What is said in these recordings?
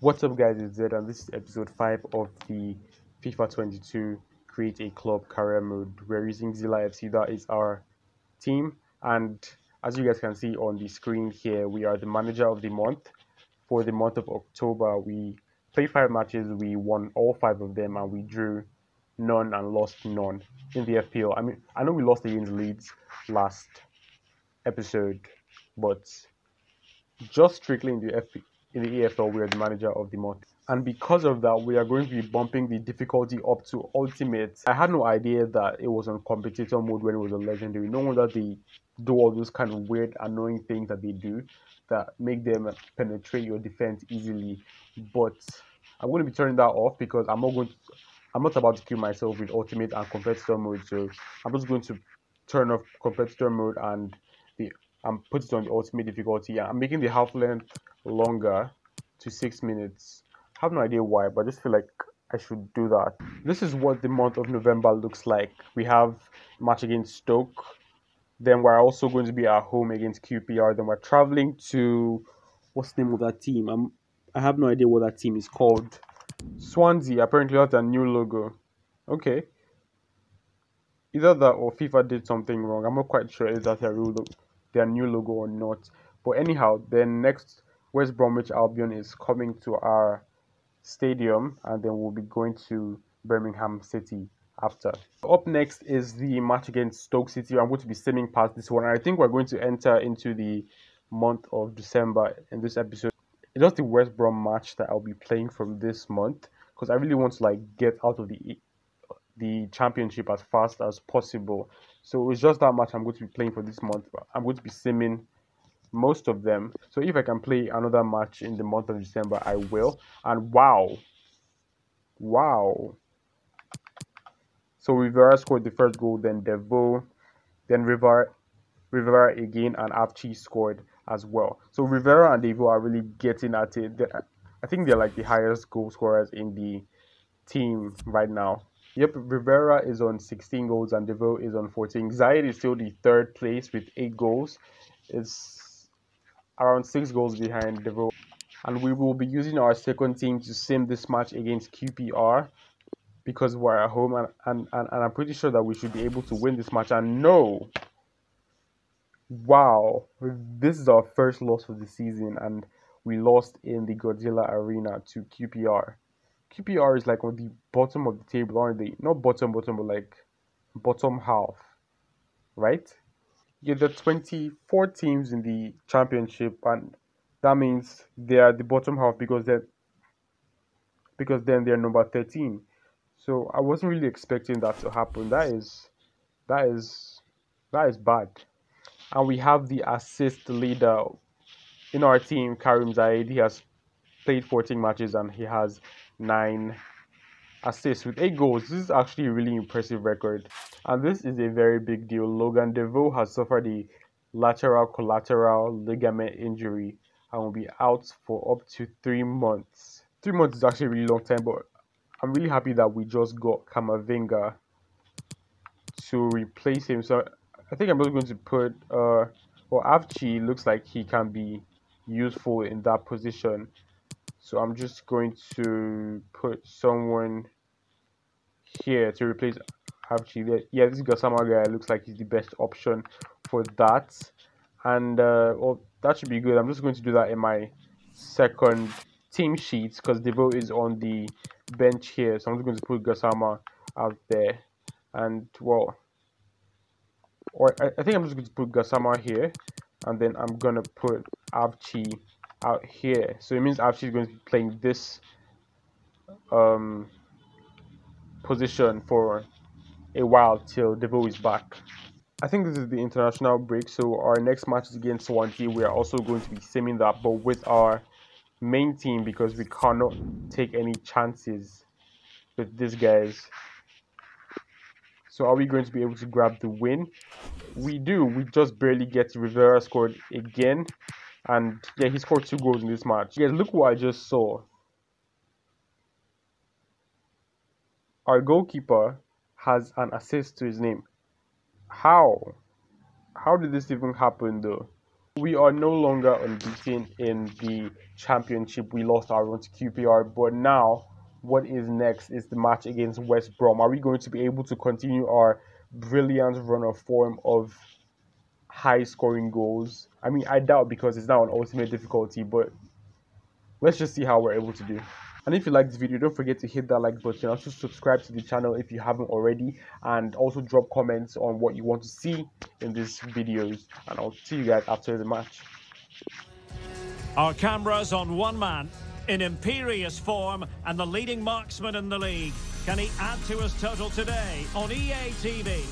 What's up, guys? It's Zed, and this is episode 5 of the FIFA 22 Create a Club Career Mode. We're using Zilla FC, that is our team. And as you guys can see on the screen here, we are the manager of the month. For the month of October, we played five matches, we won all five of them, and we drew none and lost none in the FPL. I mean, I know we lost against Leeds last episode, but just strictly in the FPL in the EFL, we are the manager of the month. And because of that, we are going to be bumping the difficulty up to ultimate. I had no idea that it was on competitor mode when it was a legendary. No wonder they do all those kind of weird, annoying things that they do that make them penetrate your defense easily. But I'm going to be turning that off because I'm not going to, I'm not about to kill myself with ultimate and competitor mode. So I'm just going to turn off competitor mode and I'm put it on the ultimate difficulty. Yeah. I'm making the half length longer to six minutes. I have no idea why, but I just feel like I should do that. This is what the month of November looks like. We have match against Stoke. Then we're also going to be at home against QPR. Then we're traveling to what's the name of that team? I'm I have no idea what that team is called. Swansea. Apparently that's a new logo. Okay. Either that or FIFA did something wrong. I'm not quite sure if that's a real logo, their new logo or not. But anyhow, then next West Bromwich Albion is coming to our stadium, and then we'll be going to Birmingham City after. Up next is the match against Stoke City. I'm going to be stemming past this one. I think we're going to enter into the month of December in this episode. It's just the West Brom match that I'll be playing from this month because I really want to like get out of the the championship as fast as possible. So it's just that much I'm going to be playing for this month. But I'm going to be simming most of them. So if I can play another match in the month of December, I will. And wow, wow. So Rivera scored the first goal, then Devo, then Rivera, Rivera again, and Avci scored as well. So Rivera and Devo are really getting at it. They're, I think they're like the highest goal scorers in the team right now. Yep, Rivera is on 16 goals and Devo is on 14. Zaid is still the third place with 8 goals. It's around six goals behind Devo. And we will be using our second team to sim this match against QPR because we're at home and, and, and, and I'm pretty sure that we should be able to win this match. And no, wow, this is our first loss of the season and we lost in the Godzilla Arena to QPR. QPR is like on the bottom of the table, aren't they? Not bottom, bottom, but like bottom half, right? there are 24 teams in the championship, and that means they are the bottom half because they're because then they're number 13. So I wasn't really expecting that to happen. That is that is that is bad. And we have the assist leader in our team, Karim Zaid. He has played 14 matches and he has nine assists with eight goals. This is actually a really impressive record. And this is a very big deal. Logan Devo has suffered a lateral collateral ligament injury and will be out for up to three months. Three months is actually a really long time, but I'm really happy that we just got Camavinga to replace him. So I think I'm just going to put uh well Avci looks like he can be useful in that position. So I'm just going to put someone here to replace Avci. Yeah, this Gassama guy looks like he's the best option for that. And uh, well, that should be good. I'm just going to do that in my second team sheet because Devo is on the bench here. So I'm just going to put Gassama out there. And well, or I, I think I'm just going to put Gassama here. And then I'm going to put Avci out here. So it means Avci is going to be playing this um, position for a while till Devo is back. I think this is the international break, so our next match is against Swansea. We are also going to be simming that, but with our main team because we cannot take any chances with these guys. So are we going to be able to grab the win? We do. We just barely get Rivera scored again. And yeah, he scored two goals in this match. Yeah, look what I just saw. Our goalkeeper has an assist to his name. How? How did this even happen though? We are no longer unbeaten in the championship. We lost our run to QPR, but now what is next is the match against West Brom. Are we going to be able to continue our brilliant run of form of high scoring goals? I mean, I doubt because it's now an ultimate difficulty, but let's just see how we're able to do. And if you like this video, don't forget to hit that like button. Also subscribe to the channel if you haven't already. And also drop comments on what you want to see in these videos. And I'll see you guys after the match. Our cameras on one man in imperious form and the leading marksman in the league. Can he add to his total today on EA TV?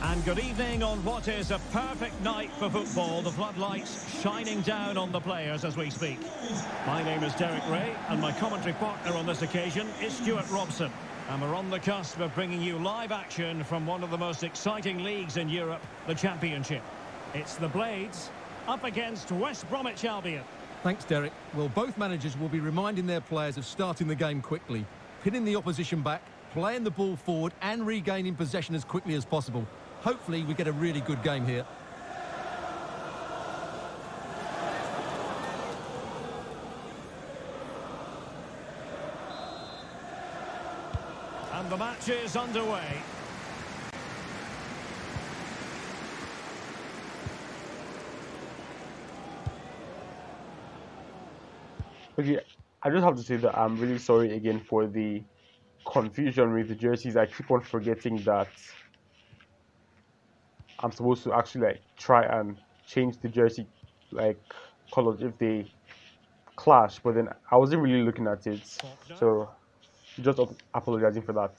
And good evening on what is a perfect night for football. The floodlights shining down on the players as we speak. My name is Derek Ray, and my commentary partner on this occasion is Stewart Robson. And we're on the cusp of bringing you live action from one of the most exciting leagues in Europe, the Championship. It's the Blades up against West Bromwich Albion. Thanks, Derek. Well, both managers will be reminding their players of starting the game quickly, pinning the opposition back, playing the ball forward and regaining possession as quickly as possible. Hopefully we get a really good game here. And the match is underway. Okay, I just have to say that I'm really sorry again for the confusion with the jerseys. I keep on forgetting that I'm supposed to actually like try and change the jersey like colors if they clash, but then I wasn't really looking at it, so just apologizing for that.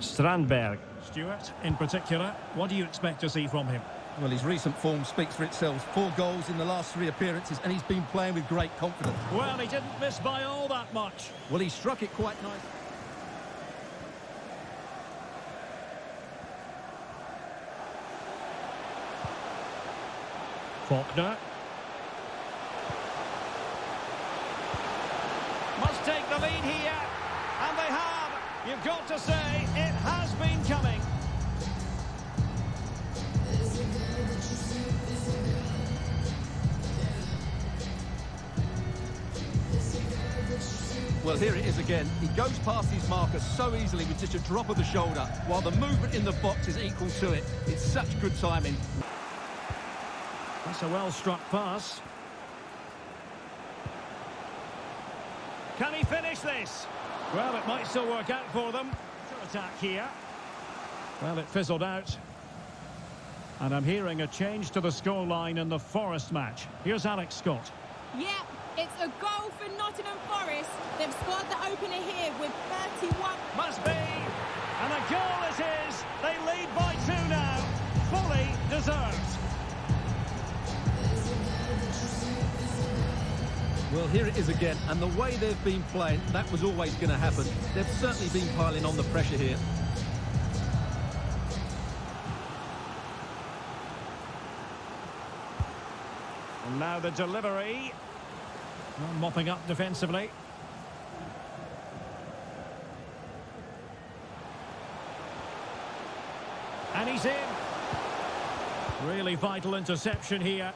Strandberg. Stuart, in particular, what do you expect to see from him? Well, his recent form speaks for itself. Four goals in the last three appearances, and he's been playing with great confidence. Well, he didn't miss by all that much. Well, he struck it quite nice. Faulkner. Must take the lead here. And they have. You've got to say, it has been coming. Well, here it is again. He goes past his marker so easily with just a drop of the shoulder, while the movement in the box is equal to it. It's such good timing. That's a well-struck pass. Can he finish this? Well, it might still work out for them. Attack here. Well, it fizzled out. And I'm hearing a change to the scoreline in the Forest match. Here's Alex Scott. Yeah, it's a goal for Nottingham Forest. They've scored the opener here with 31. Must be. And the goal it is. They lead by two now. Fully deserved. Well, here it is again, and the way they've been playing, that was always going to happen. They've certainly been piling on the pressure here. And now the delivery. Mopping up defensively. And he's in. Really vital interception here.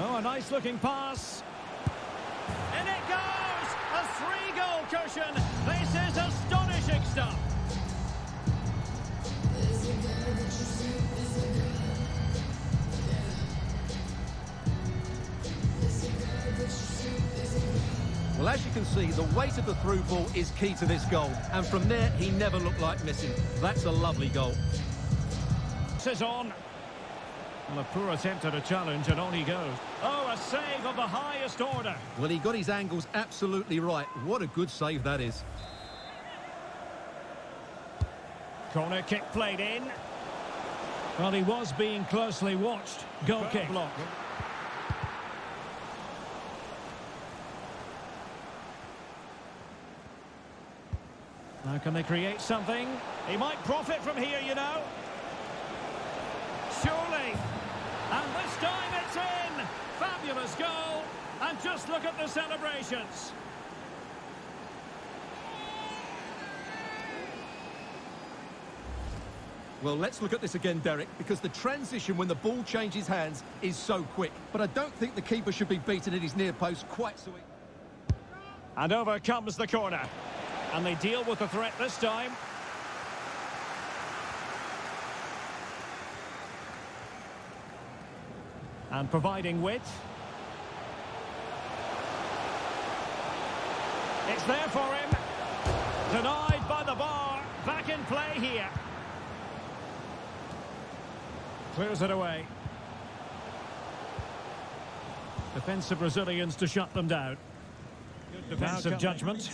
Oh, a nice looking pass. And it goes! A three-goal cushion. Can see, the weight of the through ball is key to this goal. And from there, he never looked like missing. That's a lovely goal. This is on. Well, a poor attempt at a challenge, and on he goes. Oh, a save of the highest order. Well, he got his angles absolutely right. What a good save that is. Corner kick played in. Well, he was being closely watched. Goal kick. Block. Now can they create something? He might profit from here, you know. Surely. And this time it's in! Fabulous goal! And just look at the celebrations. Well, let's look at this again, Derek, because the transition when the ball changes hands is so quick. But I don't think the keeper should be beaten at his near post quite so... And over comes the corner. And they deal with the threat this time. And providing width. It's there for him. Denied by the bar. Back in play here. Clears it away. Defensive resilience to shut them down. Good defensive judgment.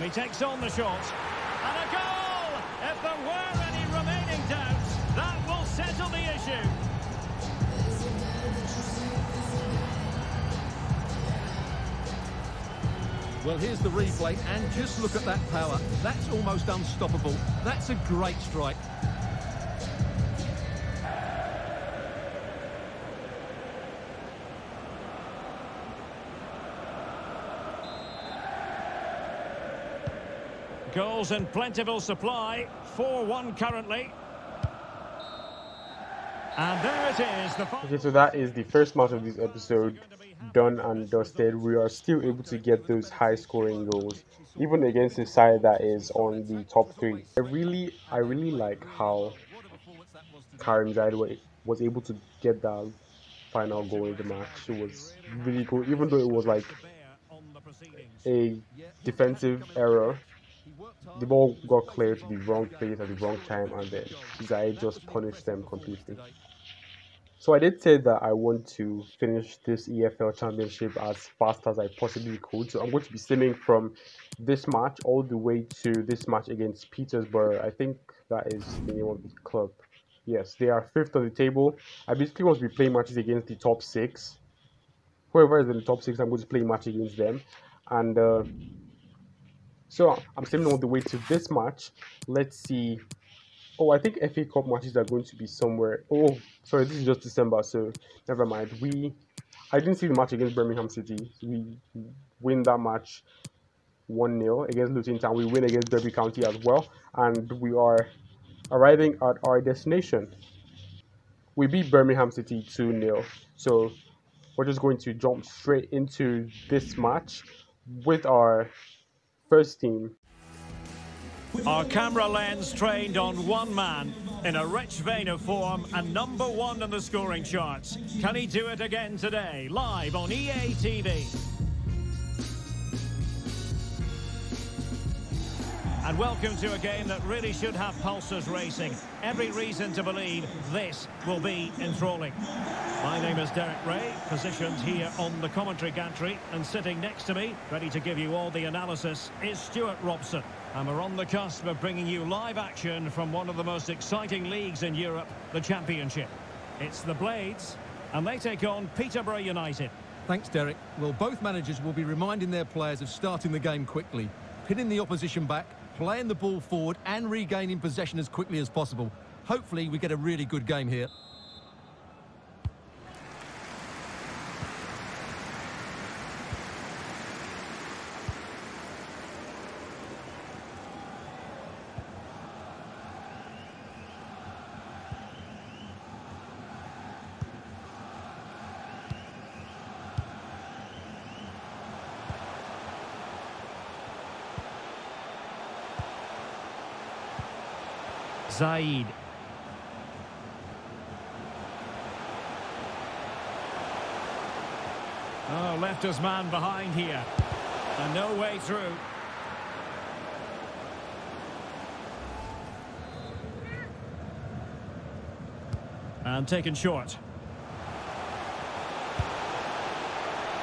And he takes on the shot. And a goal! If there were any remaining doubts, that will settle the issue. Well, here's the replay, and just look at that power. That's almost unstoppable. That's a great strike. Goals in plentiful supply. 4-1 currently. And there it is. The okay, so that is the first match of this episode done and dusted. We are still able to get those high scoring goals, even against a side that is on the top three. I really, I really like how Karim Zaid was able to get that final goal in the match. It was really cool, even though it was like a defensive error the ball got cleared to the wrong place at the wrong time, and then Zai just punished them completely. So I did say that I want to finish this EFL Championship as fast as I possibly could. So I'm going to be simming from this match all the way to this match against Peterborough. I think that is the name of the club. Yes, they are fifth on the table. I basically want to be playing matches against the top six. Whoever is in the top six, I'm going to play match against them. And uh, so I'm sending all the way to this match. Let's see. Oh, I think FA Cup matches are going to be somewhere. Oh, sorry, this is just December, so never mind. We, I didn't see the match against Birmingham City. We win that match 1 0 against Luton Town. We win against Derby County as well, and we are arriving at our destination. We beat Birmingham City 2 0. So we're just going to jump straight into this match with our first team. Our camera lens trained on one man in a rich vein of form and number one in the scoring charts. Can he do it again today? Live on EA TV. And welcome to a game that really should have pulses racing. Every reason to believe this will be enthralling. My name is Derek Ray, positioned here on the commentary gantry, and sitting next to me, ready to give you all the analysis, is Stewart Robson. And we're on the cusp of bringing you live action from one of the most exciting leagues in Europe, the Championship. It's the Blades, and they take on Peterborough United. Thanks, Derek. Well, both managers will be reminding their players of starting the game quickly, pinning the opposition back, playing the ball forward and regaining possession as quickly as possible. Hopefully we get a really good game here. Zaid. Oh, left his man behind here. And no way through. And taken short.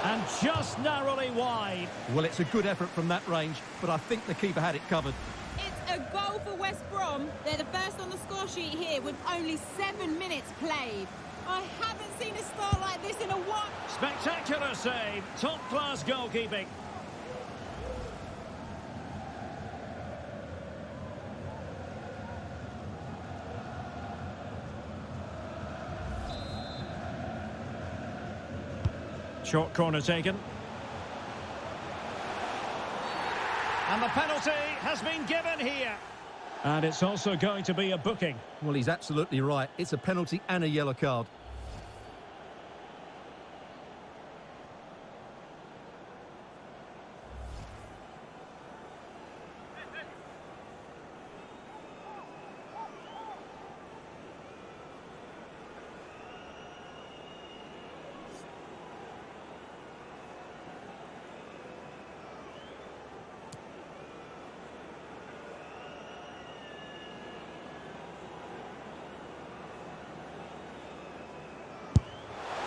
And just narrowly wide. Well, it's a good effort from that range, but I think the keeper had it covered a goal for West Brom. They're the first on the score sheet here with only seven minutes played. I haven't seen a start like this in a while. Spectacular save. Top-class goalkeeping. Short corner taken. And the penalty has been given here. And it's also going to be a booking. Well, he's absolutely right. It's a penalty and a yellow card.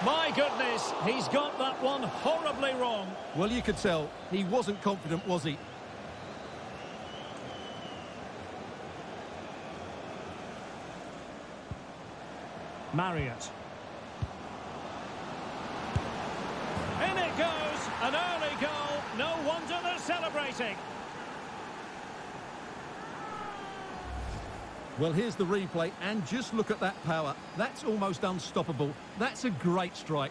My goodness, he's got that one horribly wrong. Well, you could tell. He wasn't confident, was he? Marriott. In it goes, an early goal. No wonder they're celebrating. Well, here's the replay, and just look at that power. That's almost unstoppable. That's a great strike.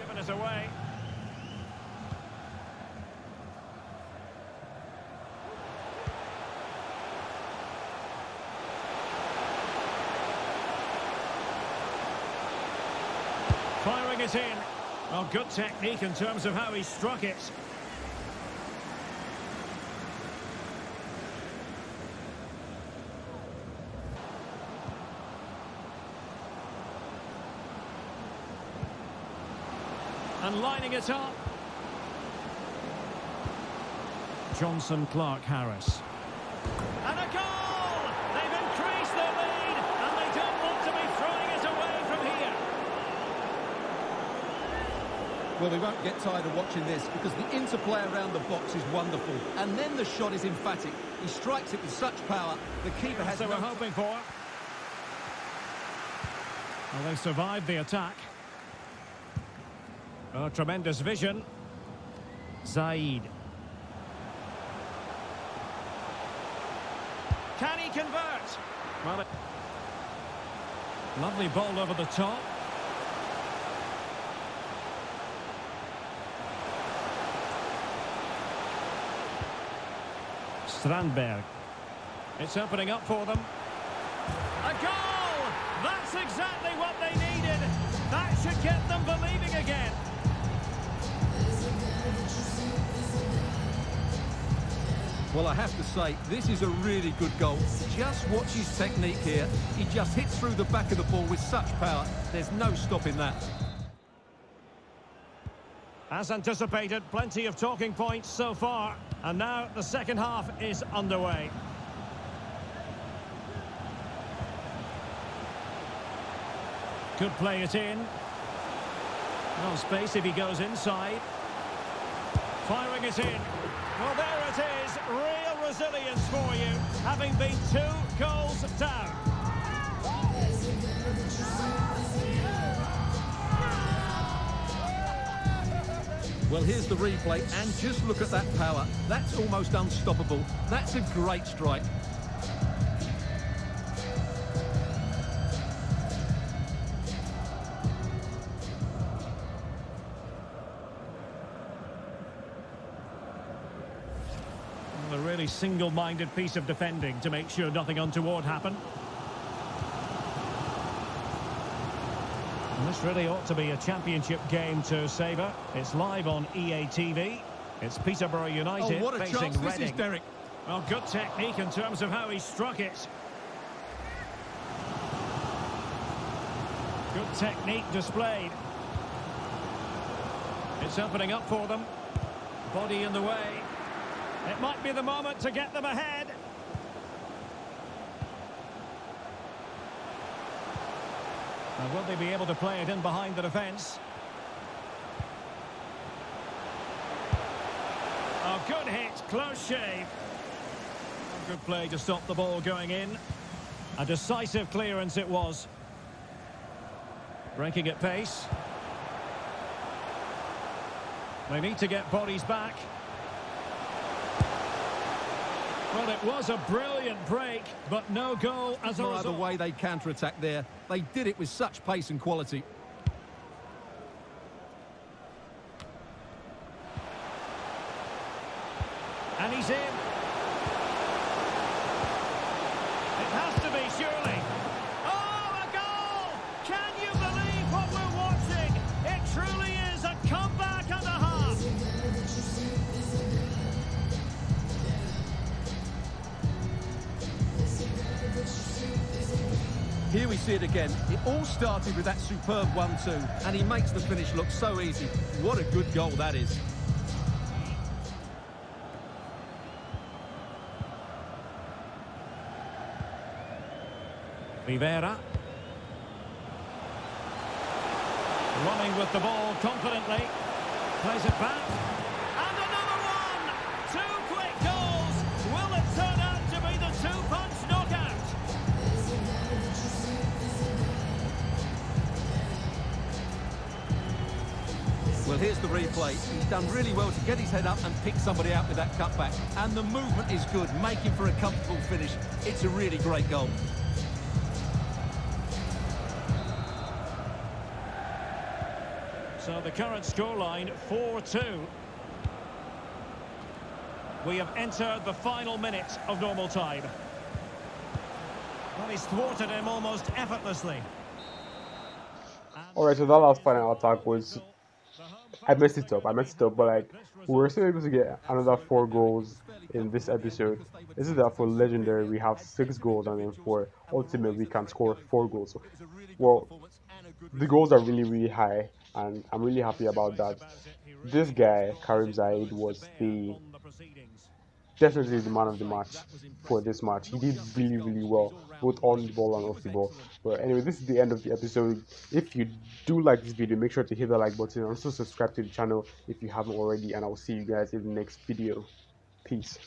Giving us away. Firing it in. Well, good technique in terms of how he struck it. And lining it up. Jonson Clarke-Harris. And a goal! They've increased their lead, and they don't want to be throwing it away from here. Well, we won't get tired of watching this because the interplay around the box is wonderful. And then the shot is emphatic. He strikes it with such power, the keeper has That's what no... we're hoping for. Well, they survived the attack. Oh, tremendous vision. Zaid. Can he convert? Well. Lovely ball over the top. Strandberg. It's opening up for them. A goal! That's exactly what Well, I have to say, this is a really good goal. Just watch his technique here. He just hits through the back of the ball with such power. There's no stopping that. As anticipated, plenty of talking points so far. And now the second half is underway. Could play it in. No space if he goes inside. Firing it in. Well, there it is. Real resilience for you, having been two goals down. Well, here's the replay, and just look at that power. That's almost unstoppable. That's a great strike. A really single-minded piece of defending to make sure nothing untoward happened. And this really ought to be a championship game to savour. It's live on EA TV. It's Peterborough oh, United Oh, what a facing chance this is, Derek. Well, good technique in terms of how he struck it. Good technique displayed. It's opening up for them. Body in the way. It might be the moment to get them ahead. And will they be able to play it in behind the defence? Oh, good hit, close shave. Good play to stop the ball going in. A decisive clearance it was. Breaking at pace. They need to get bodies back. Well, it was a brilliant break, but no goal as a result. way they counter-attack there. They did it with such pace and quality. See it again. It all started with that superb 1-2, and he makes the finish look so easy. What a good goal that is. Rivera. Running with the ball confidently. Plays it back. Here's the replay. He's done really well to get his head up and pick somebody out with that cutback. And the movement is good, making for a comfortable finish. It's a really great goal. So the current scoreline, 4-2. We have entered the final minutes of normal time. Well, he's thwarted him almost effortlessly. Alright, so that last final attack was I messed it up. I messed it up, but like we were still able to get another four goals in this episode. This is that for legendary we have six goals and then for ultimate we can score four goals. So, well, the goals are really really high and I'm really happy about that. This guy Karim Zaid was the definitely the man of the match for this match. He did really, really well, both on the ball and off the ball. But anyway, this is the end of the episode. If you do like this video, make sure to hit the like button and also subscribe to the channel if you haven't already. And I'll see you guys in the next video. Peace.